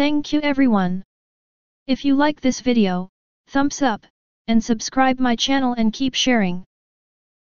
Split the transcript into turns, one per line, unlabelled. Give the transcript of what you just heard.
Thank you everyone. If you like this video, thumbs up, and subscribe my channel and keep sharing.